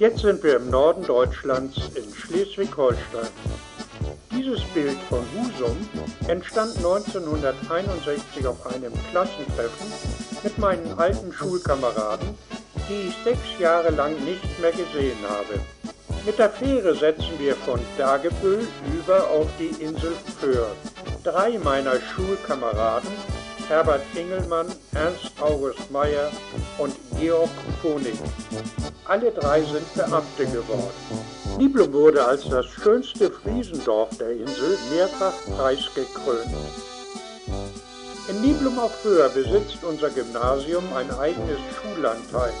Jetzt sind wir im Norden Deutschlands in Schleswig-Holstein. Dieses Bild von Husum entstand 1961 auf einem Klassentreffen mit meinen alten Schulkameraden, die ich sechs Jahre lang nicht mehr gesehen habe. Mit der Fähre setzen wir von Dagebüll über auf die Insel Föhr. Drei meiner Schulkameraden, Herbert Engelmann, Ernst August Meyer und Georg Konig. Alle drei sind Beamte geworden. Niblum wurde als das schönste Friesendorf der Insel mehrfach preisgekrönt. In Niblum auf Föhr besitzt unser Gymnasium ein eigenes Schullandheim.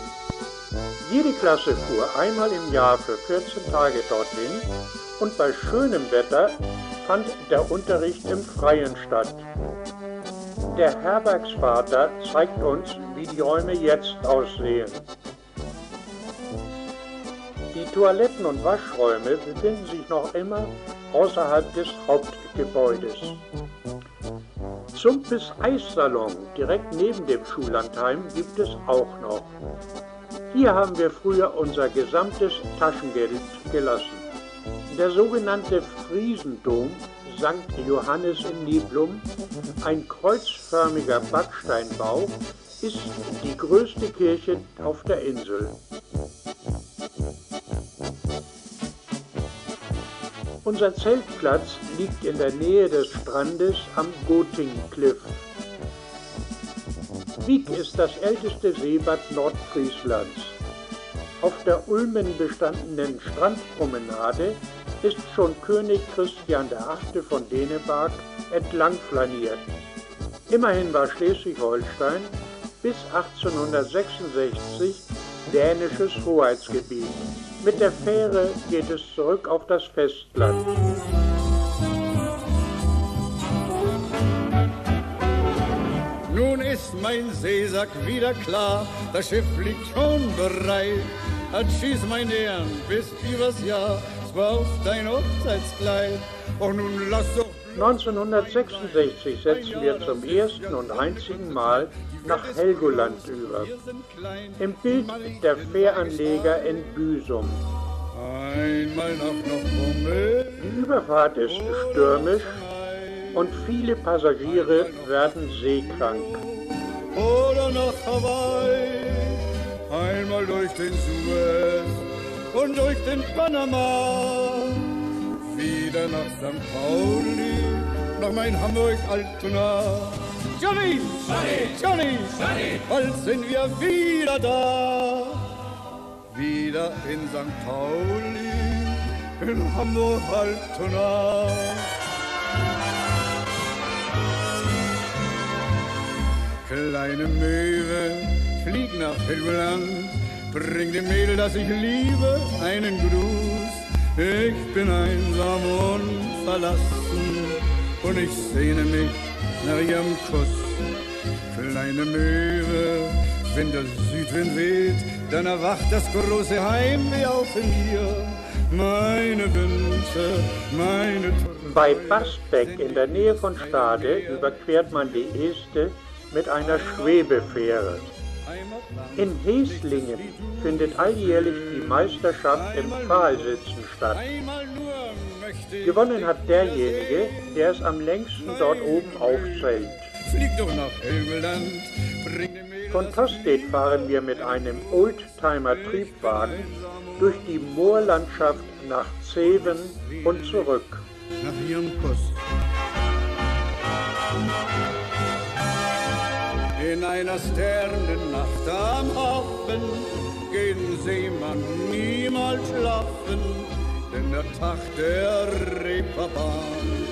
Jede Klasse fuhr einmal im Jahr für 14 Tage dorthin und bei schönem Wetter fand der Unterricht im Freien statt. Der Herbergsvater zeigt uns, wie die Räume jetzt aussehen. Die Toiletten und Waschräume befinden sich noch immer außerhalb des Hauptgebäudes. Zumpes Eissalon direkt neben dem Schullandheim gibt es auch noch. Hier haben wir früher unser gesamtes Taschengeld gelassen. Der sogenannte Friesendom St. Johannes in Niblum, ein kreuzförmiger Backsteinbau, ist die größte Kirche auf der Insel. Unser Zeltplatz liegt in der Nähe des Strandes am Goting Cliff. Wieg ist das älteste Seebad Nordfrieslands. Auf der Ulmen bestandenen Strandpromenade ist schon König Christian VIII. von Dänemark entlang flaniert. Immerhin war Schleswig-Holstein bis 1866 dänisches Hoheitsgebiet. Mit der Fähre geht es zurück auf das Festland. Nun ist mein Seesack wieder klar, das Schiff liegt schon bereit. Tschüss, mein Herrn, bis übers Jahr, zwar auf dein Hochzeitskleid. Und nun lass doch 1966 setzen wir zum ersten und einzigen Mal nach Helgoland über. Im Bild der Fähranleger in Büsum. Einmal nach noch Die Überfahrt ist stürmisch und viele Passagiere werden seekrank. Oder nach Hawaii, einmal durch den Suez und durch den Panama. Wieder nach St. Pauli, nach mein Hamburg-Altona. Johnny, Johnny, Johnny, Johnny, bald sind wir wieder da. Wieder in St. Pauli, in Hamburg-Altona. Kleine Möwe, flieg nach Helgoland, bring dem Mädel, das ich liebe, einen Gruß. Ich bin einsam und verlassen und ich sehne mich nach ihrem Kuss. Kleine Möwe, wenn der Südwind weht, dann erwacht das große Heimweh auf in mir. Meine Wünsche, meine Träume. Bei Basbeck in der Nähe von Stade überquert man die Este mit einer Schwebefähre. In Heslingen findet alljährlich die Meisterschaft im Pfahlsitzen statt. Gewonnen hat derjenige, der es am längsten dort oben aufzählt. Von Tostedt fahren wir mit einem Oldtimer-Triebwagen durch die Moorlandschaft nach Zeven und zurück. nach ihrem Kuss. In einer Sternennacht am Hafen geht ein Seemann niemals schlafen, denn der Tag der Reeperbahn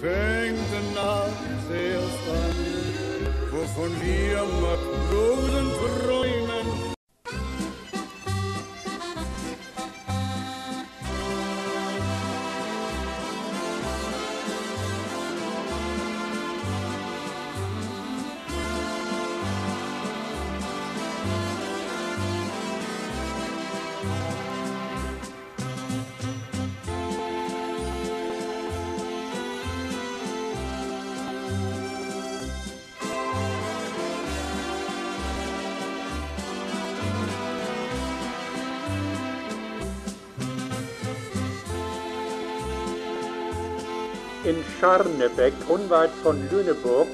fängt nachts erst an, wovon wir Matrosen träumen. Scharnebeck, unweit von Lüneburg,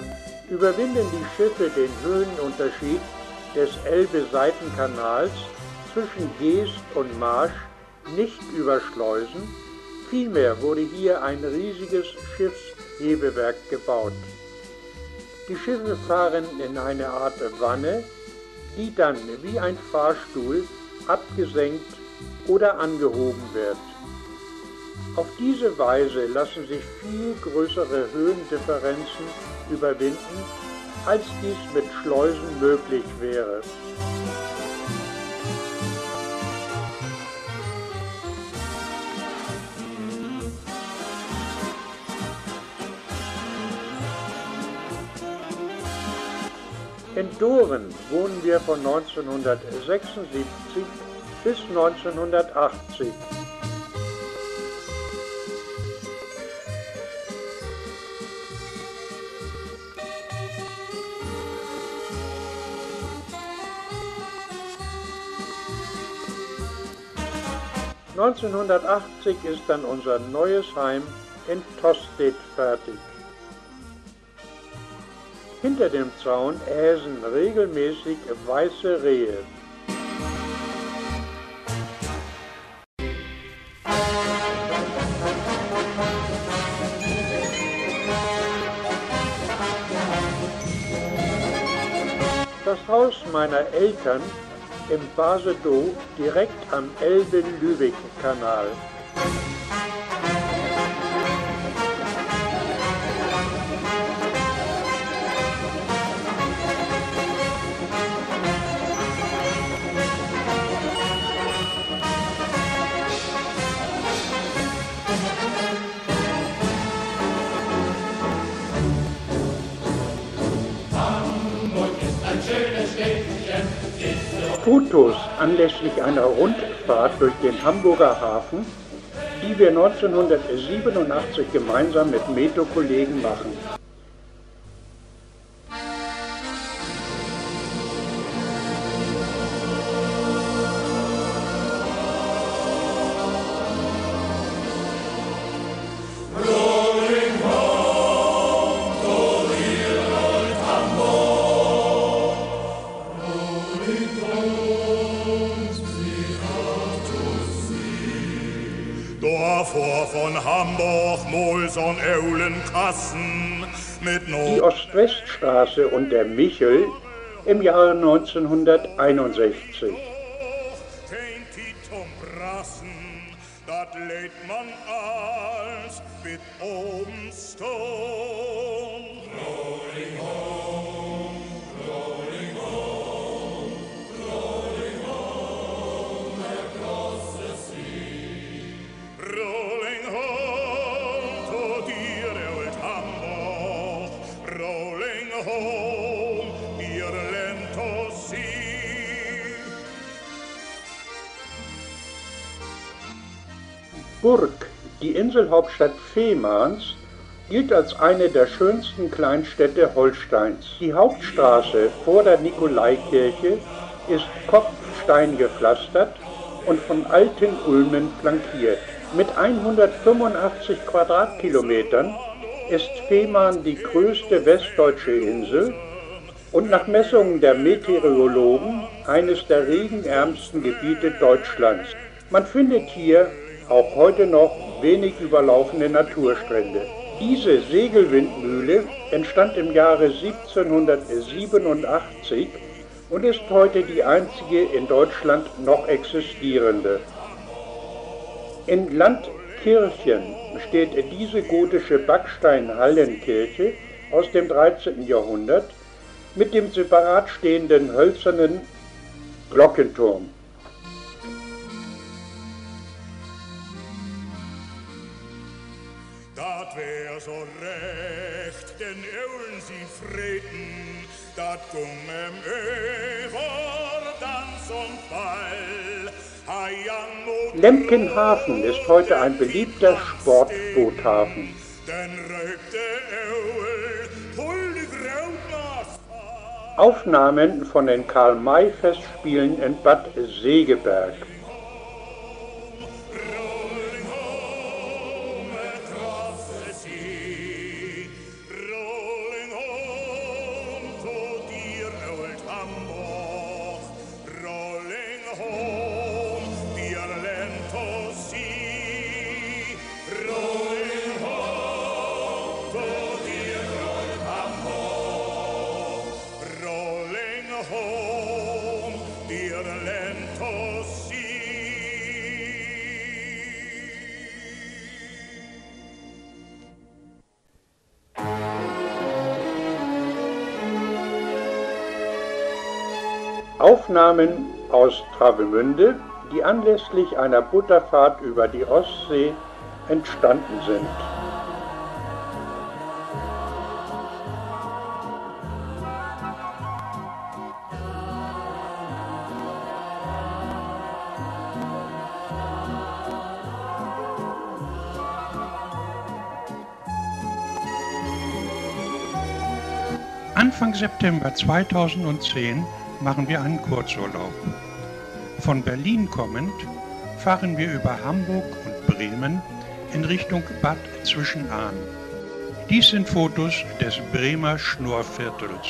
überwinden die Schiffe den Höhenunterschied des Elbe-Seitenkanals zwischen Geest und Marsch nicht über Schleusen, vielmehr wurde hier ein riesiges Schiffshebewerk gebaut. Die Schiffe fahren in eine Art Wanne, die dann wie ein Fahrstuhl abgesenkt oder angehoben wird. Auf diese Weise lassen sich viel größere Höhendifferenzen überwinden, als dies mit Schleusen möglich wäre. In Doren wohnen wir von 1976 bis 1980. 1980 ist dann unser neues Heim in Tostedt fertig. Hinter dem Zaun äsen regelmäßig weiße Rehe. Das Haus meiner Eltern im Basedow direkt am Elbe-Lübeck-Kanal. Fotos anlässlich einer Rundfahrt durch den Hamburger Hafen, die wir 1987 gemeinsam mit Meto-Kollegen machen. Ost-West-Straße und der Michel im Jahre 1961. Dat leed man als mit oben stone. Rolling home, Burg, die Inselhauptstadt Fehmarns, gilt als eine der schönsten Kleinstädte Holsteins. Die Hauptstraße vor der Nikolaikirche ist kopfsteingepflastert und von alten Ulmen flankiert. Mit 185 Quadratkilometern ist Fehmarn die größte westdeutsche Insel und nach Messungen der Meteorologen eines der regenärmsten Gebiete Deutschlands. Man findet hier auch heute noch wenig überlaufene Naturstrände. Diese Segelwindmühle entstand im Jahre 1787 und ist heute die einzige in Deutschland noch existierende. In Landkirchen steht diese gotische Backsteinhallenkirche aus dem 13. Jahrhundert mit dem separat stehenden hölzernen Glockenturm. Dat wär so recht, den Eulen sie freten, dat gung em über Tanz und Ball. Lemkenhafen ist heute ein beliebter Sportboothafen. Aufnahmen von den Karl-May-Festspielen in Bad Segeberg. Aufnahmen aus Travemünde, die anlässlich einer Butterfahrt über die Ostsee entstanden sind. Anfang September 2010 machen wir einen Kurzurlaub. Von Berlin kommend fahren wir über Hamburg und Bremen in Richtung Bad Zwischenahn. Dies sind Fotos des Bremer Schnurrviertels.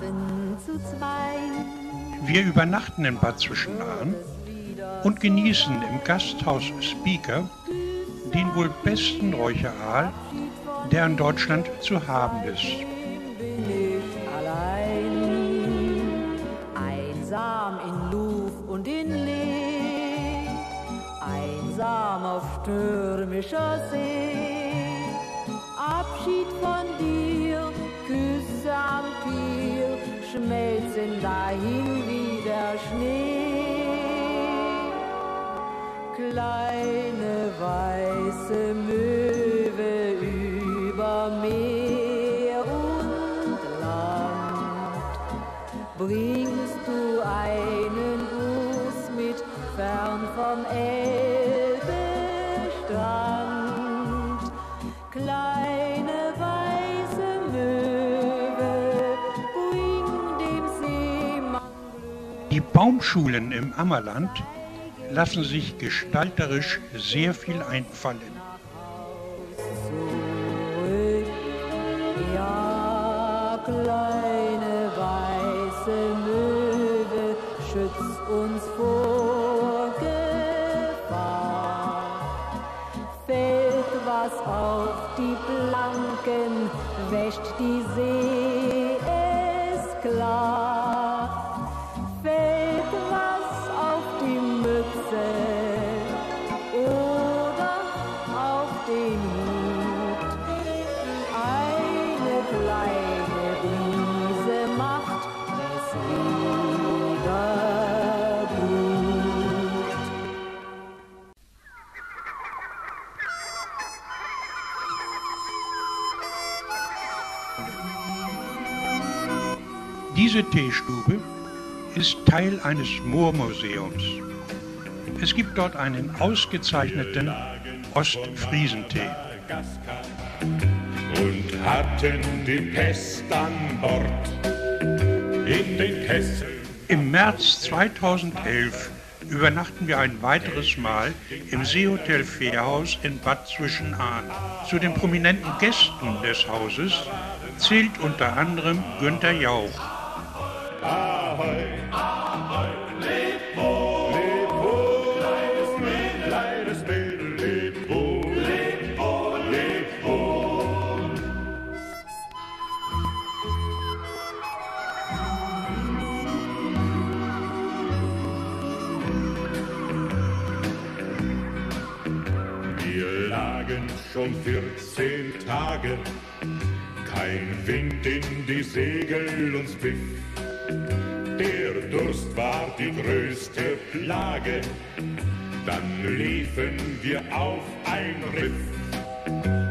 Am Hafen zu zweit. Wir übernachten in Bad Zwischenahn und genießen im Gasthaus Speaker den wohl besten Räucheraal, der in Deutschland zu haben ist. Einsam in Luf und in Lee, einsam auf stürmischer See. Dahin wie der Schnee. Kleine weiße Möwe über Meer und Land, bringst du einen Gruß mit fern vom Elbestrand. Baumschulen im Ammerland lassen sich gestalterisch sehr viel einfallen. Ja, kleine weiße Möwe, schützt uns vor Gefahr. Fällt was auf die Planken, wäscht die See Diese Teestube ist Teil eines Moormuseums. Es gibt dort einen ausgezeichneten Ostfriesentee. und hatten die Pest an Bord in den Kessel. Im März 2011 übernachten wir ein weiteres Mal im Seehotel Fährhaus in Bad Zwischenahn. Zu den prominenten Gästen des Hauses zählt unter anderem Günter Jauch. Wir lagen schon 14 Tage, kein Wind in die Segel uns pfiff. Der Durst war die größte Plage, dann liefen wir auf ein Riff.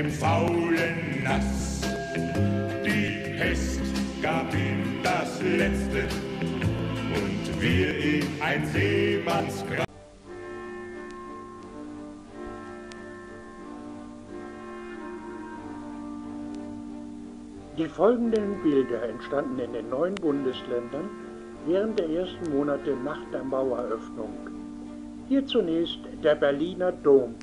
Dem faulen Nass. Die Pest gab ihm das Letzte und wir ihm ein Seemannsgrab. Die folgenden Bilder entstanden in den neuen Bundesländern während der ersten Monate nach der Maueröffnung. Hier zunächst der Berliner Dom.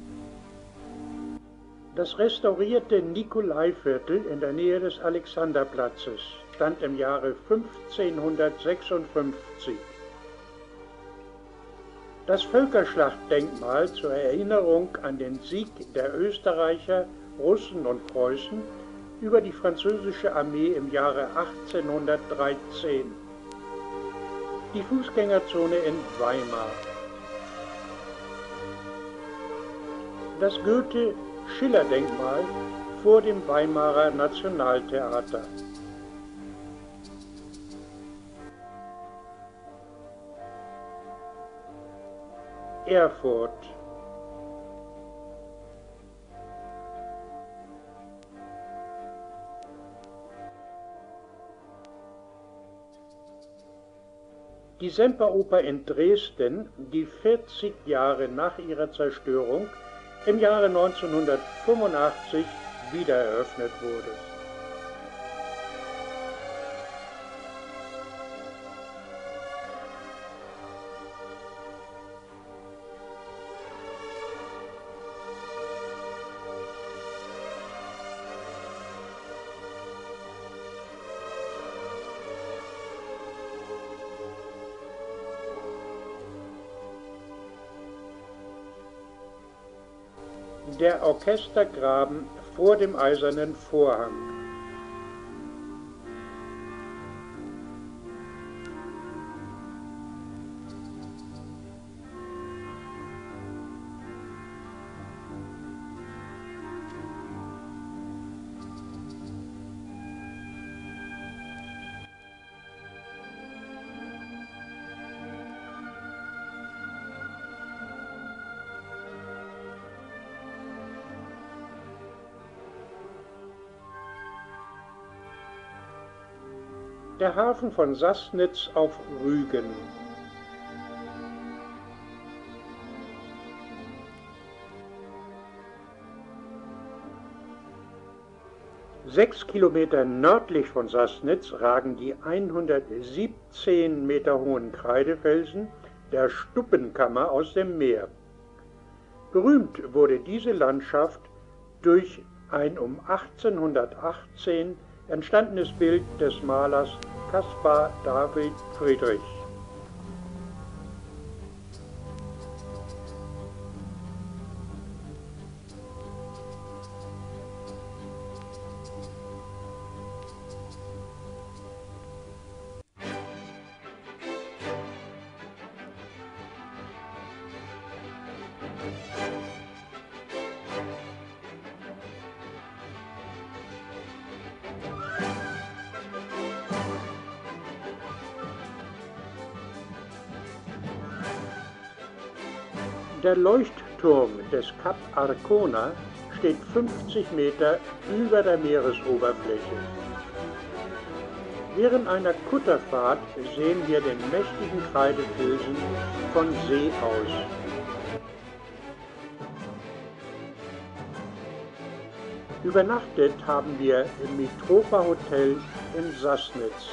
Das restaurierte Nikolaiviertel in der Nähe des Alexanderplatzes stand im Jahre 1556. Das Völkerschlachtdenkmal zur Erinnerung an den Sieg der Österreicher, Russen und Preußen über die französische Armee im Jahre 1813. Die Fußgängerzone in Weimar. Das Goethe-Schiller-Denkmal vor dem Weimarer Nationaltheater. Erfurt Die Semperoper in Dresden, die 40 Jahre nach ihrer Zerstörung im Jahre 1985 wiedereröffnet wurde. Der Orchestergraben vor dem Eisernen Vorhang. Der Hafen von Sassnitz auf Rügen. Sechs Kilometer nördlich von Sassnitz ragen die 117 Meter hohen Kreidefelsen der Stuppenkammer aus dem Meer. Berühmt wurde diese Landschaft durch ein um 1818 entstandenes Bild des Malers Caspar David Friedrich. Der Leuchtturm des Kap Arkona steht 50 Meter über der Meeresoberfläche. Während einer Kutterfahrt sehen wir den mächtigen Kreidefelsen von See aus. Übernachtet haben wir im Mitropa Hotel in Sassnitz.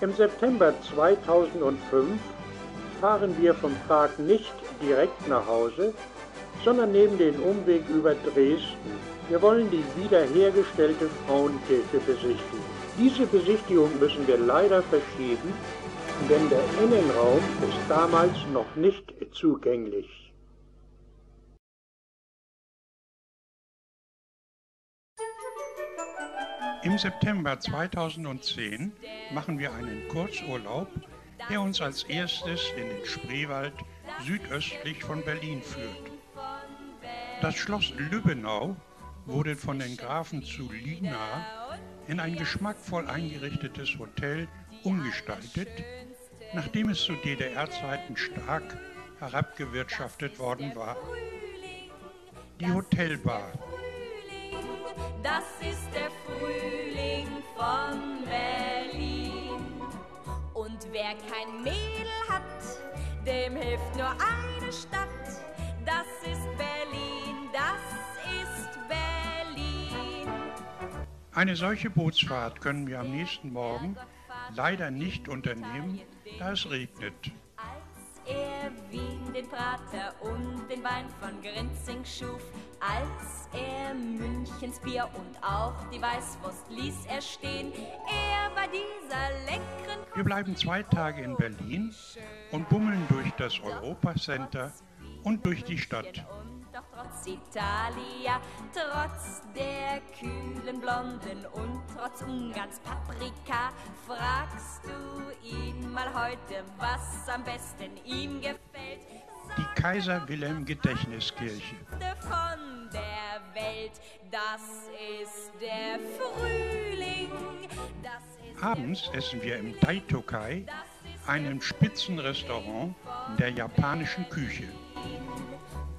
Im September 2005 fahren wir von Prag nicht direkt nach Hause, sondern nehmen den Umweg über Dresden. Wir wollen die wiederhergestellte Frauenkirche besichtigen. Diese Besichtigung müssen wir leider verschieben, denn der Innenraum ist damals noch nicht zugänglich. Im September 2010 machen wir einen Kurzurlaub, der uns als erstes in den Spreewald südöstlich von Berlin führt. Das Schloss Lübbenau wurde von den Grafen zu Lina in ein geschmackvoll eingerichtetes Hotel umgestaltet, nachdem es zu DDR-Zeiten stark herabgewirtschaftet worden war. Die Hotelbar. Das ist der Frühling von Berlin. Wer kein Mädel hat, dem hilft nur eine Stadt. Das ist Berlin, das ist Berlin. Eine solche Bootsfahrt können wir am nächsten Morgen leider nicht unternehmen, da es regnet. Den Prater und den Wein von Grinzing schuf, als er Münchens Bier und auch die Weißwurst ließ er stehen, er war dieser leckeren Wir bleiben zwei Tage in Berlin und bummeln durch das Europa Center und durch die Stadt. Und doch trotz Italia, trotz der kühlen Blonden und trotz Ungarns Paprika, fragst du ihn mal heute, was am besten ihm gefällt. Die Kaiser Wilhelm Gedächtniskirche. Von der Welt, das ist der Frühling. Ist Abends essen wir im Daitokai, einem Spitzenrestaurant der japanischen Küche.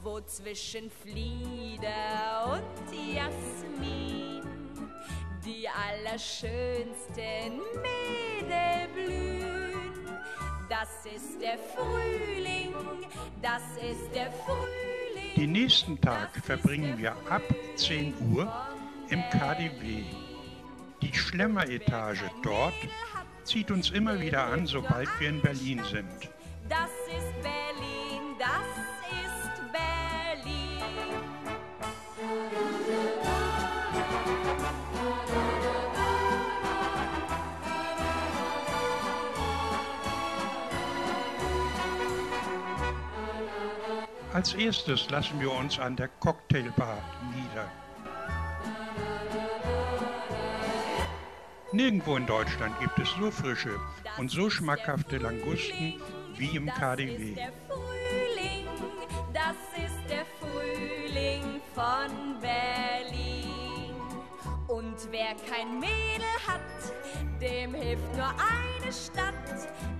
wo zwischen Flieder und Jasmin die allerschönsten Mädel blühen. Das ist der Frühling, das ist der Frühling. Den nächsten Tag verbringen wir ab 10 Uhr im KDW. Die Schlemmeretage dort zieht uns immer wieder an, sobald wir in Berlin sind. Das Als erstes lassen wir uns an der Cocktailbar nieder. Nirgendwo in Deutschland gibt es so frische und so schmackhafte Langusten wie im KDW. das ist der Frühling von Berlin. Und wer kein Mädel hat, dem hilft nur eine Stadt.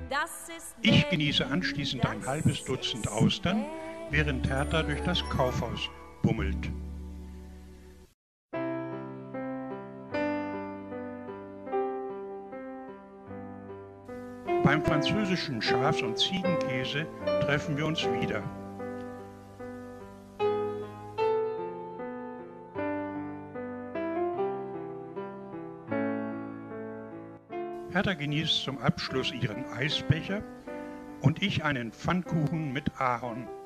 Das ist Ich Berlin, genieße anschließend ein halbes Dutzend Austern, während Hertha durch das Kaufhaus bummelt. Beim französischen Schafs- und Ziegenkäse treffen wir uns wieder. Hertha genießt zum Abschluss ihren Eisbecher und ich einen Pfannkuchen mit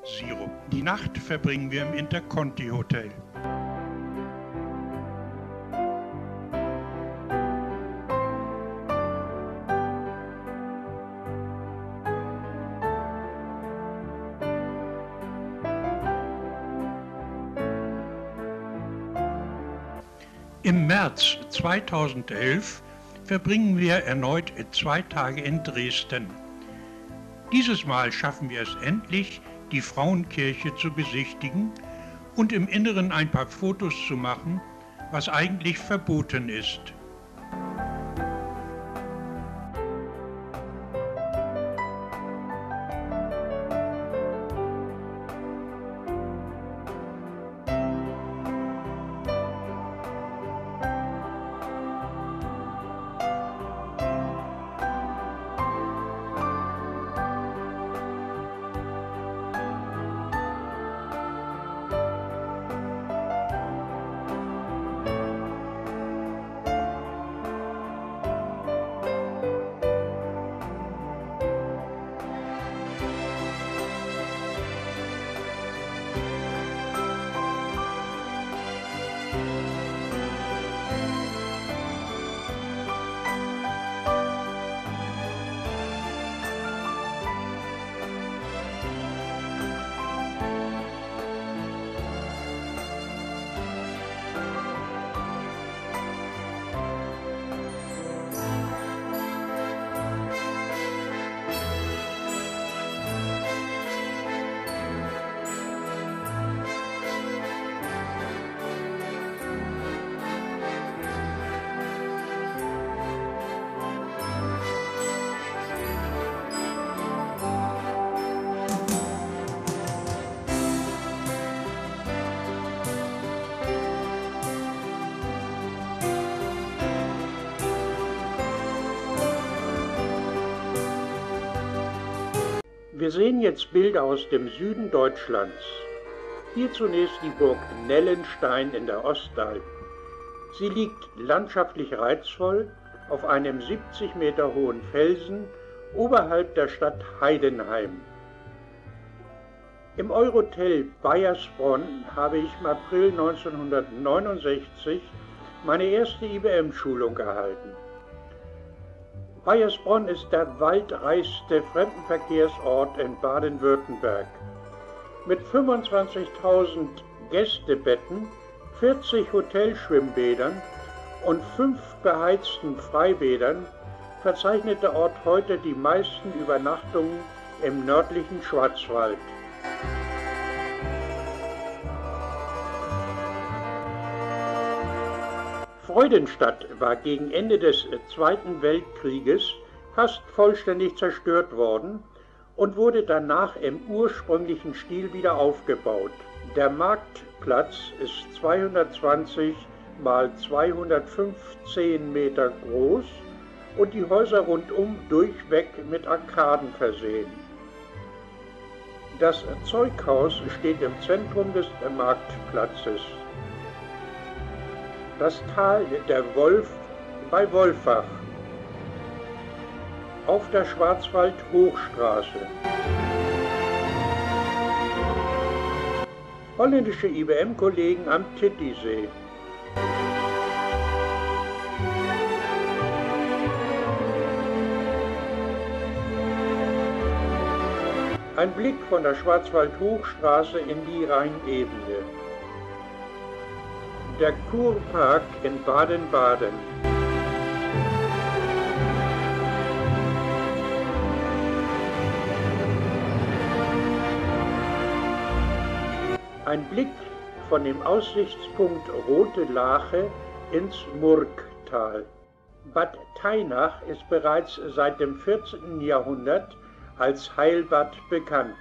Ahornsirup. Die Nacht verbringen wir im Interconti Hotel. Im März 2011 verbringen wir erneut zwei Tage in Dresden. Dieses Mal schaffen wir es endlich, die Frauenkirche zu besichtigen und im Inneren ein paar Fotos zu machen, was eigentlich verboten ist. Wir sehen jetzt Bilder aus dem Süden Deutschlands. Hier zunächst die Burg Nellenstein in der Ostalb. Sie liegt landschaftlich reizvoll auf einem 70 Meter hohen Felsen oberhalb der Stadt Heidenheim. Im Eurotel Bayersbronn habe ich im April 1969 meine erste IBM-Schulung erhalten. Bayersbronn ist der waldreichste Fremdenverkehrsort in Baden-Württemberg. Mit 25.000 Gästebetten, 40 Hotelschwimmbädern und fünf beheizten Freibädern verzeichnet der Ort heute die meisten Übernachtungen im nördlichen Schwarzwald. Freudenstadt war gegen Ende des Zweiten Weltkrieges fast vollständig zerstört worden und wurde danach im ursprünglichen Stil wieder aufgebaut. Der Marktplatz ist 220 mal 215 Meter groß und die Häuser rundum durchweg mit Arkaden versehen. Das Zeughaus steht im Zentrum des Marktplatzes. Das Tal der Wolf bei Wolfach auf der Schwarzwald-Hochstraße. Holländische IBM-Kollegen am Titisee. Ein Blick von der Schwarzwald-Hochstraße in die Rheinebene. Der Kurpark in Baden-Baden. Ein Blick von dem Aussichtspunkt Rote Lache ins Murgtal. Bad Teinach ist bereits seit dem 14. Jahrhundert als Heilbad bekannt.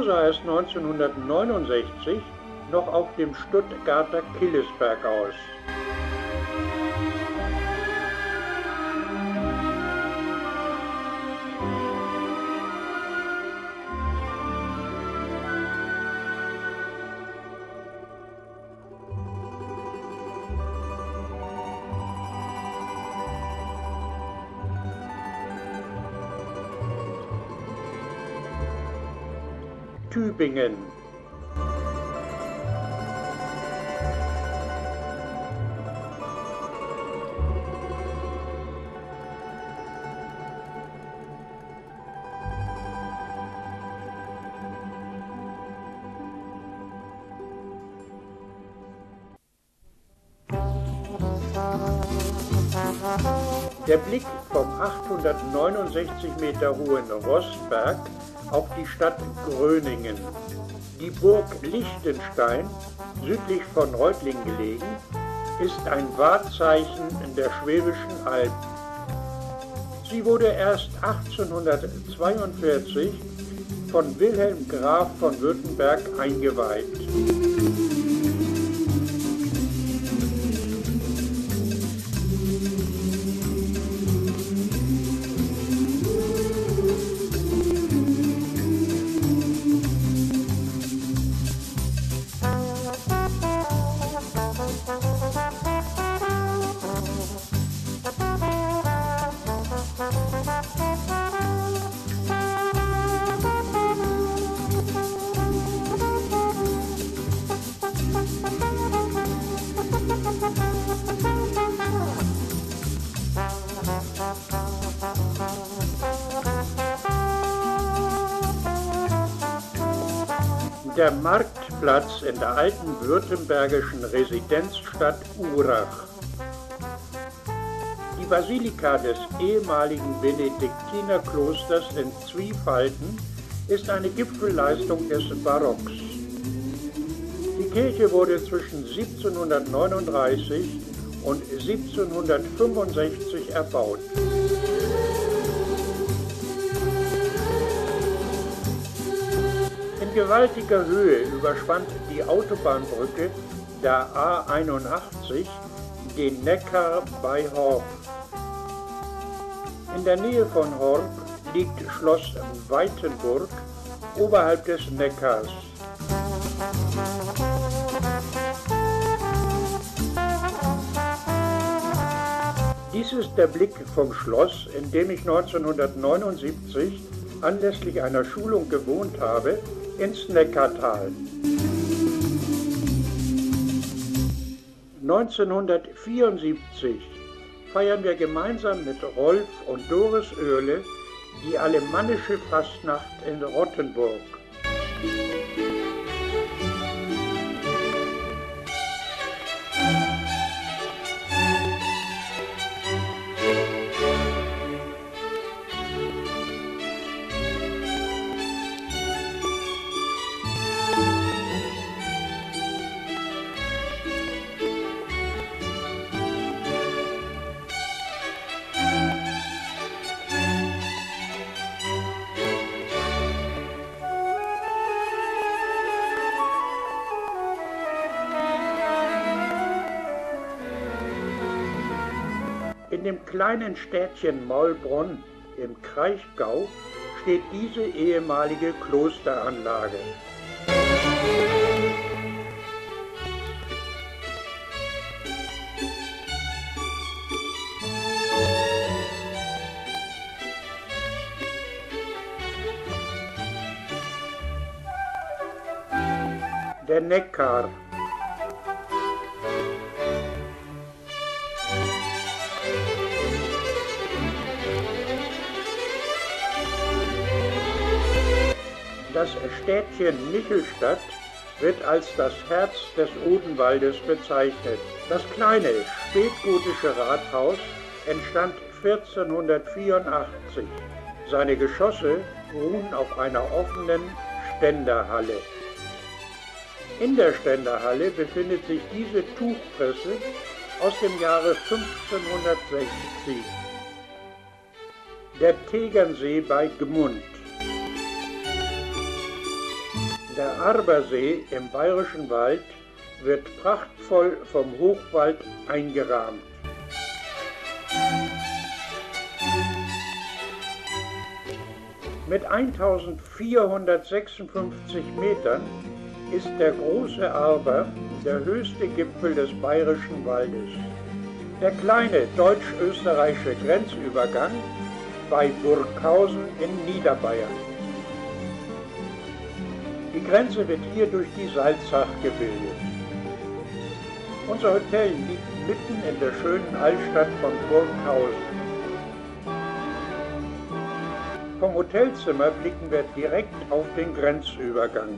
So sah es 1969 noch auf dem Stuttgarter Killesberg aus. Tübingen. Der Blick vom 869 Meter hohen Rossberg auf die Stadt Gröningen. Die Burg Liechtenstein, südlich von Reutlingen gelegen, ist ein Wahrzeichen der Schwäbischen Alb. Sie wurde erst 1842 von Wilhelm Graf von Württemberg eingeweiht. Der Marktplatz in der alten württembergischen Residenzstadt Urach. Die Basilika des ehemaligen Benediktinerklosters in Zwiefalten ist eine Gipfelleistung des Barocks. Die Kirche wurde zwischen 1739 und 1765 erbaut. In gewaltiger Höhe überspannt die Autobahnbrücke der A81 den Neckar bei Horb. In der Nähe von Horb liegt Schloss Weitenburg oberhalb des Neckars. Dies ist der Blick vom Schloss, in dem ich 1979 anlässlich einer Schulung gewohnt habe, ins Neckartal. 1974 feiern wir gemeinsam mit Rolf und Doris Oehle die alemannische Fastnacht in Rottenburg. In dem kleinen Städtchen Maulbronn im Kraichgau steht diese ehemalige Klosteranlage. Der Neckar Städtchen Michelstadt wird als das Herz des Odenwaldes bezeichnet. Das kleine spätgotische Rathaus entstand 1484. Seine Geschosse ruhen auf einer offenen Ständerhalle. In der Ständerhalle befindet sich diese Tuchpresse aus dem Jahre 1560. Der Tegernsee bei Gmund. Der Arbersee im Bayerischen Wald wird prachtvoll vom Hochwald eingerahmt. Mit 1456 Metern ist der große Arber der höchste Gipfel des Bayerischen Waldes. Der kleine deutsch-österreichische Grenzübergang bei Burghausen in Niederbayern. Die Grenze wird hier durch die Salzach gebildet. Unser Hotel liegt mitten in der schönen Altstadt von Burghausen. Vom Hotelzimmer blicken wir direkt auf den Grenzübergang.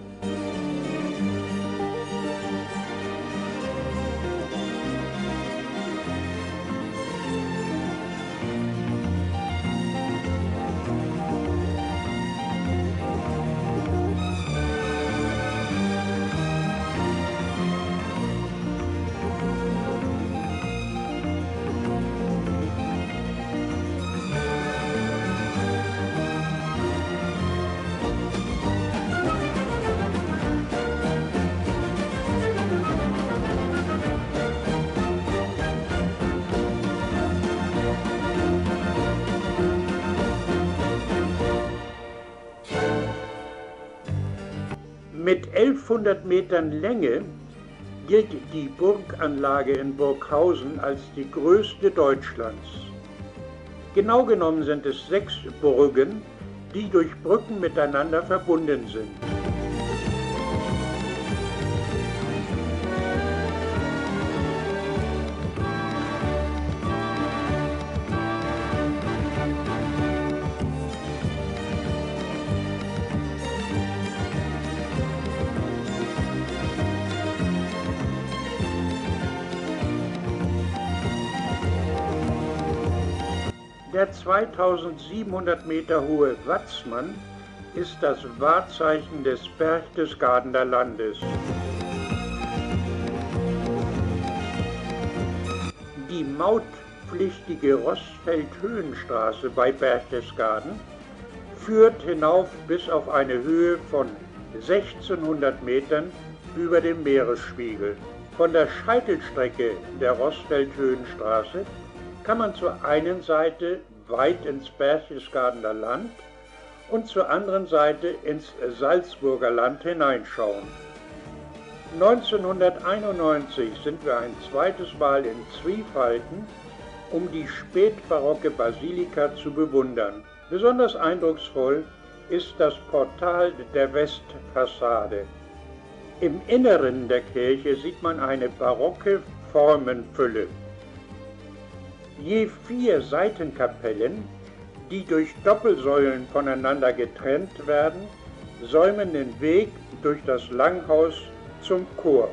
1100 Metern Länge gilt die Burganlage in Burghausen als die größte Deutschlands. Genau genommen sind es sechs Burgen, die durch Brücken miteinander verbunden sind. 2700 Meter hohe Watzmann ist das Wahrzeichen des Berchtesgadener Landes. Die mautpflichtige Rostfeld-Höhenstraße bei Berchtesgaden führt hinauf bis auf eine Höhe von 1600 Metern über dem Meeresspiegel. Von der Scheitelstrecke der Rossfeldhöhenstraße kann man zur einen Seite weit ins Berchtesgadener Land und zur anderen Seite ins Salzburger Land hineinschauen. 1991 sind wir ein zweites Mal in Zwiefalten, um die spätbarocke Basilika zu bewundern. Besonders eindrucksvoll ist das Portal der Westfassade. Im Inneren der Kirche sieht man eine barocke Formenfülle. Je vier Seitenkapellen, die durch Doppelsäulen voneinander getrennt werden, säumen den Weg durch das Langhaus zum Chor.